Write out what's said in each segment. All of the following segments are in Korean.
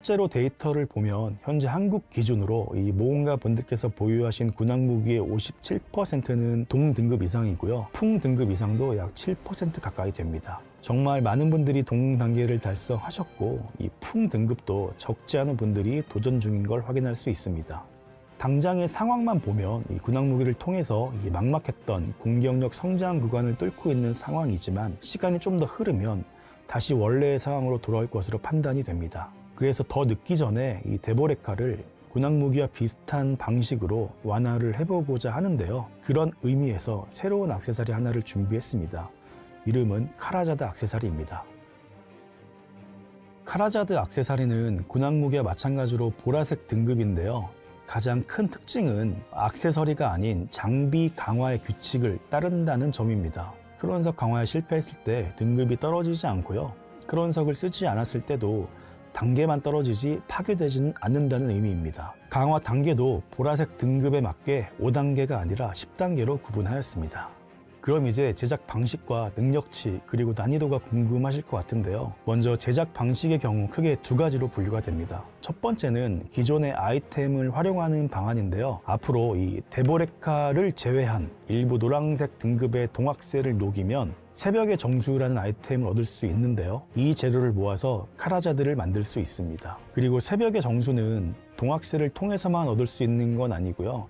실제로 데이터를 보면 현재 한국 기준으로 이 모험가 분들께서 보유하신 군항 무기의 57%는 동 등급 이상이고요. 풍 등급 이상도 약 7% 가까이 됩니다. 정말 많은 분들이 동 단계를 달성하셨고 이 풍 등급도 적지 않은 분들이 도전 중인 걸 확인할 수 있습니다. 당장의 상황만 보면 이 군항 무기를 통해서 이 막막했던 공격력 성장 구간을 뚫고 있는 상황이지만 시간이 좀 더 흐르면 다시 원래의 상황으로 돌아올 것으로 판단이 됩니다. 그래서 더 늦기 전에 이 데보레카를 군왕 무기와 비슷한 방식으로 완화를 해보고자 하는데요. 그런 의미에서 새로운 악세사리 하나를 준비했습니다. 이름은 카라자드 악세사리입니다. 카라자드 악세사리는 군왕 무기와 마찬가지로 보라색 등급인데요. 가장 큰 특징은 악세서리가 아닌 장비 강화의 규칙을 따른다는 점입니다. 크론석 강화에 실패했을 때 등급이 떨어지지 않고요. 크론석을 쓰지 않았을 때도 단계만 떨어지지 파괴되지는 않는다는 의미입니다. 강화 단계도 보라색 등급에 맞게 5단계가 아니라 10단계로 구분하였습니다. 그럼 이제 제작 방식과 능력치 그리고 난이도가 궁금하실 것 같은데요. 먼저 제작 방식의 경우 크게 두 가지로 분류가 됩니다. 첫 번째는 기존의 아이템을 활용하는 방안인데요. 앞으로 이 데보레카를 제외한 일부 노란색 등급의 동학세를 녹이면 새벽의 정수라는 아이템을 얻을 수 있는데요. 이 재료를 모아서 카라자드를 만들 수 있습니다. 그리고 새벽의 정수는 동학세를 통해서만 얻을 수 있는 건 아니고요.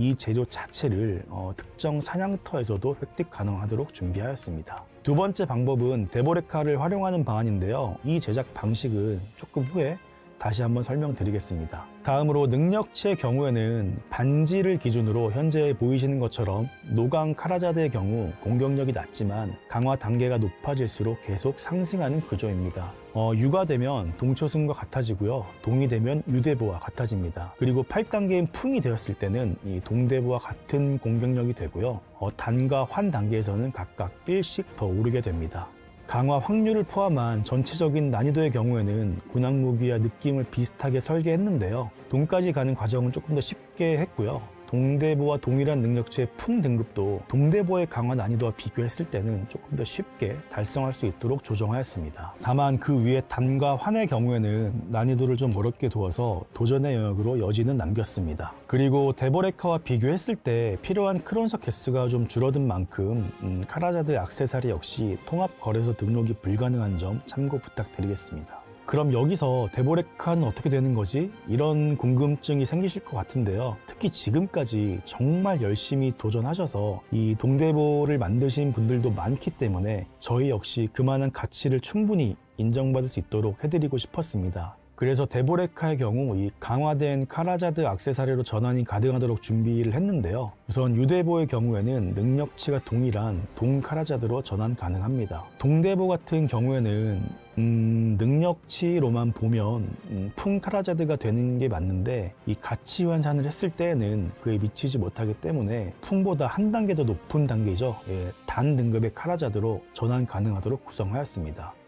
이 재료 자체를 어, 특정 사냥터에서도 획득 가능하도록 준비하였습니다. 두 번째 방법은 데보레카를 활용하는 방안인데요. 이 제작 방식은 조금 후에 다시 한번 설명드리겠습니다. 다음으로 능력치의 경우에는 반지를 기준으로 현재 보이시는 것처럼 노강 카라자드의 경우 공격력이 낮지만 강화 단계가 높아질수록 계속 상승하는 구조입니다. 어, 유가 되면 동초승과 같아지고요. 동이 되면 유대보와 같아집니다. 그리고 8단계인 풍이 되었을 때는 이 동대보와 같은 공격력이 되고요. 어, 단과 환 단계에서는 각각 1씩 더 오르게 됩니다. 강화 확률을 포함한 전체적인 난이도의 경우에는 군항 무기와 느낌을 비슷하게 설계했는데요. 동까지 가는 과정은 조금 더 쉽게 했고요. 동대보와 동일한 능력치의 풍 등급도 동대보의 강화 난이도와 비교했을 때는 조금 더 쉽게 달성할 수 있도록 조정하였습니다. 다만 그 위에 단과 환의 경우에는 난이도를 좀 어렵게 두어서 도전의 영역으로 여지는 남겼습니다. 그리고 데보레카와 비교했을 때 필요한 크론석 개수가 좀 줄어든 만큼 음, 카라자드 악세사리 역시 통합 거래소 등록이 불가능한 점 참고 부탁드리겠습니다. 그럼 여기서 데보레카는 어떻게 되는 거지? 이런 궁금증이 생기실 것 같은데요. 특히 지금까지 정말 열심히 도전하셔서 이 동대보를 만드신 분들도 많기 때문에 저희 역시 그만한 가치를 충분히 인정받을 수 있도록 해드리고 싶었습니다. 그래서 데보레카의 경우 이 강화된 카라자드 악세사리로 전환이 가능하도록 준비를 했는데요. 우선 유대보의 경우에는 능력치가 동일한 동카라자드로 전환 가능합니다. 동대보 같은 경우에는 음, 능력치로만 보면 음, 풍카라자드가 되는 게 맞는데 이 가치 환산을 했을 때는 그에 미치지 못하기 때문에 풍보다 한 단계 더 높은 단계죠. 예, 담 등급의 카라자드로 전환 가능하도록 구성하였습니다.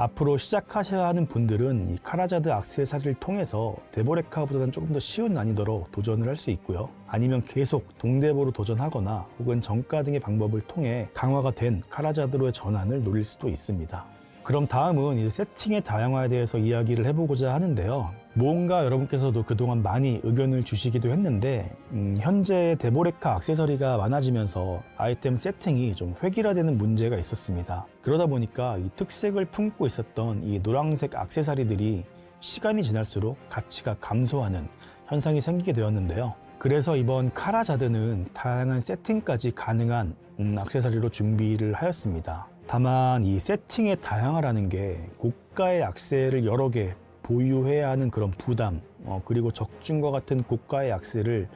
앞으로 시작하셔야 하는 분들은 이 카라자드 악세사리를 통해서 데보레카보다는 조금 더 쉬운 난이도로 도전을 할 수 있고요. 아니면 계속 동대보로 도전하거나 혹은 정가 등의 방법을 통해 강화가 된 카라자드로의 전환을 노릴 수도 있습니다. 그럼 다음은 이제 세팅의 다양화에 대해서 이야기를 해보고자 하는데요. 뭔가 여러분께서도 그동안 많이 의견을 주시기도 했는데 음, 현재 데보레카 악세서리가 많아지면서 아이템 세팅이 좀 획일화되는 문제가 있었습니다. 그러다 보니까 이 특색을 품고 있었던 이 노란색 악세사리들이 시간이 지날수록 가치가 감소하는 현상이 생기게 되었는데요. 그래서 이번 카라자드는 다양한 세팅까지 가능한 음, 악세사리로 준비를 하였습니다. 다만 이 세팅의 다양화라는 게 고가의 악세를 여러 개 보유해야 하는 그런 부담 어, 그리고 적중과 같은 고가의 악세를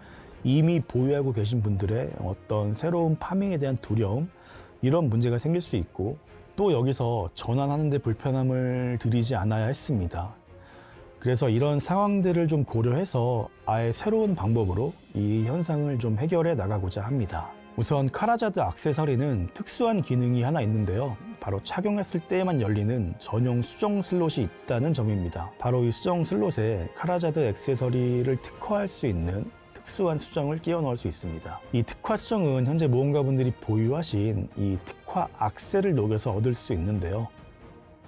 이미 보유하고 계신 분들의 어떤 새로운 farming에 대한 두려움 이런 문제가 생길 수 있고 또 여기서 전환하는데 불편함을 드리지 않아야 했습니다. 그래서 이런 상황들을 좀 고려해서 아예 새로운 방법으로 이 현상을 좀 해결해 나가고자 합니다. 우선 카라자드 악세서리는 특수한 기능이 하나 있는데요. 바로 착용했을 때에만 열리는 전용 수정 슬롯이 있다는 점입니다. 바로 이 수정 슬롯에 카라자드 액세서리를 특화할 수 있는 특수한 수정을 끼워 넣을 수 있습니다. 이 특화 수정은 현재 모험가분들이 보유하신 이 특화 악세를 녹여서 얻을 수 있는데요.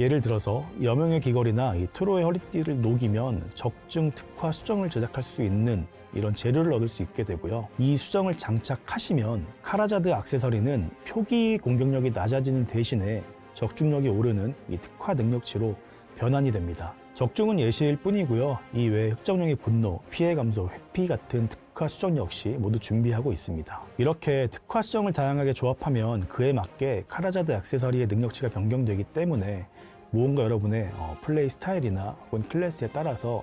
예를 들어서 여명의 귀걸이나 이 트로의 허리띠를 녹이면 적중 특화 수정을 제작할 수 있는 이런 재료를 얻을 수 있게 되고요. 이 수정을 장착하시면 카라자드 악세서리는 표기 공격력이 낮아지는 대신에 적중력이 오르는 이 특화 능력치로 변환이 됩니다. 적중은 예시일 뿐이고요. 이 외에 흑정령의 분노, 피해 감소, 회피 같은 특화 수정 역시 모두 준비하고 있습니다. 이렇게 특화 수정을 다양하게 조합하면 그에 맞게 카라자드 액세서리의 능력치가 변경되기 때문에 무언가 여러분의 어, 플레이 스타일이나 혹은 클래스에 따라서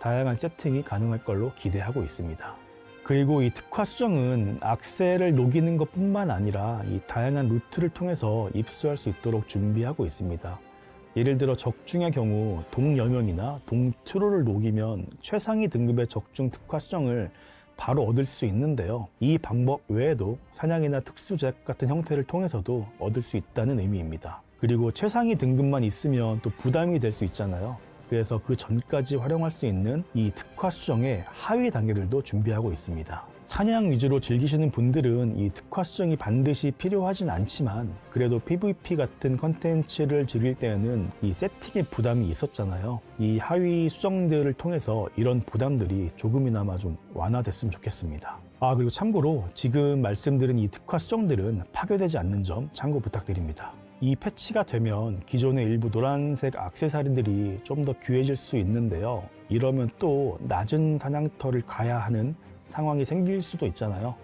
다양한 세팅이 가능할 걸로 기대하고 있습니다. 그리고 이 특화 수정은 악세를 녹이는 것 뿐만 아니라 이 다양한 루트를 통해서 입수할 수 있도록 준비하고 있습니다. 예를 들어 적중의 경우 동여명이나 동트로를 녹이면 최상위 등급의 적중 특화 수정을 바로 얻을 수 있는데요. 이 방법 외에도 사냥이나 특수잭 같은 형태를 통해서도 얻을 수 있다는 의미입니다. 그리고 최상위 등급만 있으면 또 부담이 될 수 있잖아요. 그래서 그 전까지 활용할 수 있는 이 특화 수정의 하위 단계들도 준비하고 있습니다. 사냥 위주로 즐기시는 분들은 이 특화 수정이 반드시 필요하진 않지만 그래도 PVP 같은 컨텐츠를 즐길 때에는 이 세팅의 부담이 있었잖아요. 이 하위 수정들을 통해서 이런 부담들이 조금이나마 좀 완화됐으면 좋겠습니다. 아 그리고 참고로 지금 말씀드린 이 특화 수정들은 파괴되지 않는 점 참고 부탁드립니다. 이 패치가 되면 기존의 일부 노란색 악세사리들이 좀 더 귀해질 수 있는데요. 이러면 또 낮은 사냥터를 가야 하는 상황이 생길 수도 있잖아요.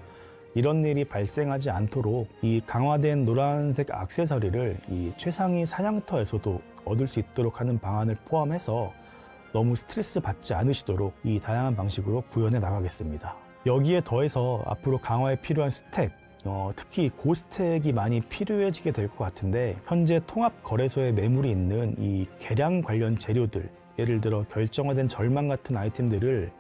이런 일이 발생하지 않도록 이 강화된 노란색 악세사리를 이 최상위 사냥터에서도 얻을 수 있도록 하는 방안을 포함해서 너무 스트레스 받지 않으시도록 이 다양한 방식으로 구현해 나가겠습니다. 여기에 더해서 앞으로 강화에 필요한 스택, 어, 특히 고스택이 많이 필요해지게 될 것 같은데 현재 통합 거래소에 매물이 있는 이 개량 관련 재료들 예를 들어 결정화된 절망 같은 아이템들을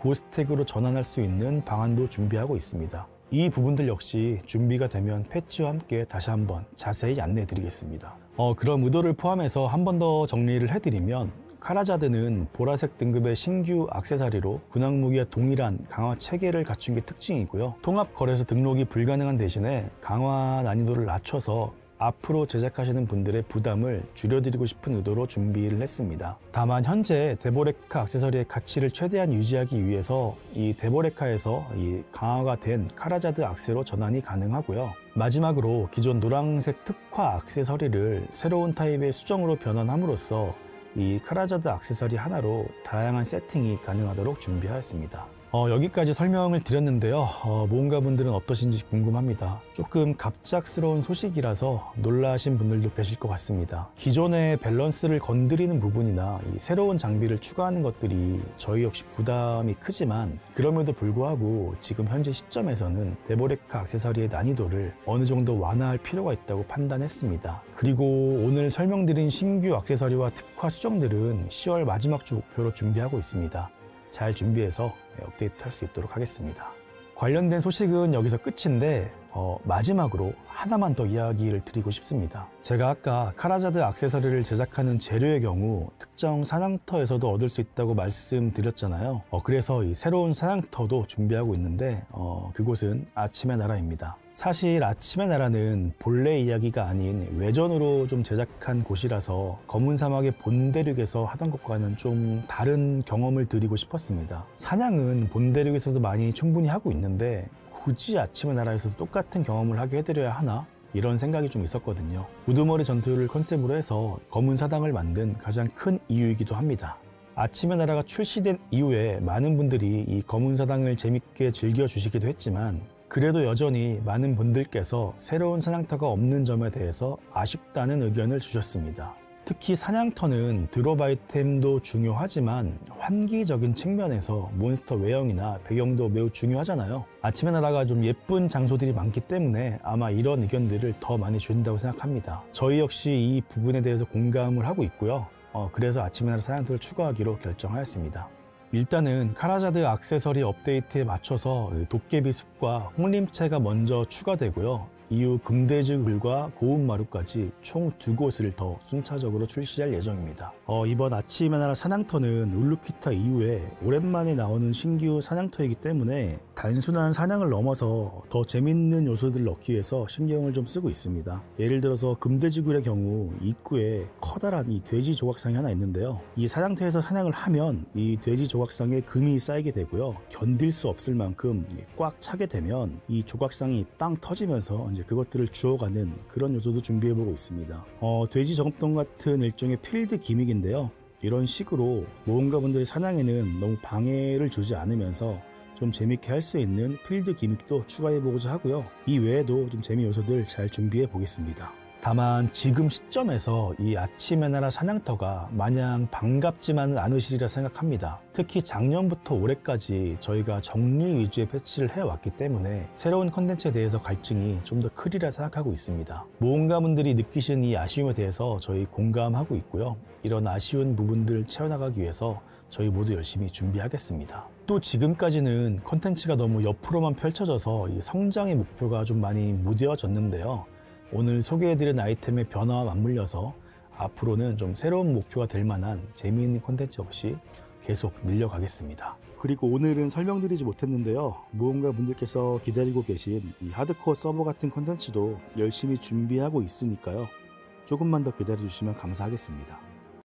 고스택으로 전환할 수 있는 방안도 준비하고 있습니다. 이 부분들 역시 준비가 되면 패치와 함께 다시 한번 자세히 안내해 드리겠습니다. 어, 그럼 의도를 포함해서 한 번 더 정리를 해드리면 카라자드는 보라색 등급의 신규 악세사리로 군악 무기와 동일한 강화 체계를 갖춘 게 특징이고요. 통합 거래소 등록이 불가능한 대신에 강화 난이도를 낮춰서 앞으로 제작하시는 분들의 부담을 줄여드리고 싶은 의도로 준비를 했습니다. 다만 현재 데보레카 악세서리의 가치를 최대한 유지하기 위해서 이 데보레카에서 이 강화가 된 카라자드 악세로 전환이 가능하고요. 마지막으로 기존 노란색 특화 악세서리를 새로운 타입의 수정으로 변환함으로써 이 카라자드 악세서리 하나로 다양한 세팅이 가능하도록 준비하였습니다. 어, 여기까지 설명을 드렸는데요. 어, 모험가 분들은 어떠신지 궁금합니다. 조금 갑작스러운 소식이라서 놀라신 분들도 계실 것 같습니다. 기존의 밸런스를 건드리는 부분이나 새로운 장비를 추가하는 것들이 저희 역시 부담이 크지만 그럼에도 불구하고 지금 현재 시점에서는 데보레카 악세서리의 난이도를 어느 정도 완화할 필요가 있다고 판단했습니다. 그리고 오늘 설명드린 신규 악세서리와 특화 수정들은 10월 마지막 주 목표로 준비하고 있습니다. 잘 준비해서 업데이트 할 수 있도록 하겠습니다. 관련된 소식은 여기서 끝인데 어, 마지막으로 하나만 더 이야기를 드리고 싶습니다. 제가 아까 카라자드 악세서리를 제작하는 재료의 경우 특정 사냥터에서도 얻을 수 있다고 말씀드렸잖아요. 어, 그래서 이 새로운 사냥터도 준비하고 있는데 어, 그곳은 아침의 나라입니다. 사실 아침의 나라는 본래 이야기가 아닌 외전으로 좀 제작한 곳이라서 검은 사막의 본대륙에서 하던 것과는 좀 다른 경험을 드리고 싶었습니다. 사냥은 본대륙에서도 많이 충분히 하고 있는데 굳이 아침의 나라에서도 똑같은 경험을 하게 해드려야 하나? 이런 생각이 좀 있었거든요. 우두머리 전투를 컨셉으로 해서 검은 사당을 만든 가장 큰 이유이기도 합니다. 아침의 나라가 출시된 이후에 많은 분들이 이 검은 사당을 재밌게 즐겨주시기도 했지만 그래도 여전히 많은 분들께서 새로운 사냥터가 없는 점에 대해서 아쉽다는 의견을 주셨습니다. 특히 사냥터는 드롭 아이템도 중요하지만 환기적인 측면에서 몬스터 외형이나 배경도 매우 중요하잖아요. 아침의 나라가 좀 예쁜 장소들이 많기 때문에 아마 이런 의견들을 더 많이 준다고 생각합니다. 저희 역시 이 부분에 대해서 공감을 하고 있고요. 어, 그래서 아침의 나라 사냥터를 추가하기로 결정하였습니다. 일단은 카라자드 악세서리 업데이트에 맞춰서 도깨비 숲과 홍림채가 먼저 추가되고요. 이후 금돼지굴과 고운마루까지 총 두 곳을 더 순차적으로 출시할 예정입니다. 어, 이번 아침의 나라 사냥터는 울루키타 이후에 오랜만에 나오는 신규 사냥터이기 때문에 단순한 사냥을 넘어서 더 재밌는 요소들을 넣기 위해서 신경을 좀 쓰고 있습니다. 예를 들어서 금돼지굴의 경우 입구에 커다란 이 돼지 조각상이 하나 있는데요. 이 사냥터에서 사냥을 하면 이 돼지 조각상에 금이 쌓이게 되고요. 견딜 수 없을 만큼 꽉 차게 되면 이 조각상이 빵 터지면서 이제 그것들을 주워가는 그런 요소도 준비해보고 있습니다. 어, 돼지 정통 같은 일종의 필드 기믹인데요. 이런 식으로 모험가 분들의 사냥에는 너무 방해를 주지 않으면서 좀 재밌게 할 수 있는 필드 기믹도 추가해보고자 하고요. 이 외에도 좀 재미 요소들 잘 준비해 보겠습니다. 다만 지금 시점에서 이 아침의 나라 사냥터가 마냥 반갑지만은 않으시리라 생각합니다. 특히 작년부터 올해까지 저희가 정리 위주의 패치를 해왔기 때문에 새로운 컨텐츠에 대해서 갈증이 좀 더 크리라 생각하고 있습니다. 모험가분들이 느끼시는 이 아쉬움에 대해서 저희 공감하고 있고요. 이런 아쉬운 부분들 채워나가기 위해서 저희 모두 열심히 준비하겠습니다. 또 지금까지는 컨텐츠가 너무 옆으로만 펼쳐져서 이 성장의 목표가 좀 많이 무뎌졌는데요. 오늘 소개해드린 아이템의 변화와 맞물려서 앞으로는 좀 새로운 목표가 될 만한 재미있는 콘텐츠 역시 계속 늘려가겠습니다. 그리고 오늘은 설명드리지 못했는데요. 모험가 분들께서 기다리고 계신 이 하드코어 서버 같은 콘텐츠도 열심히 준비하고 있으니까요. 조금만 더 기다려주시면 감사하겠습니다.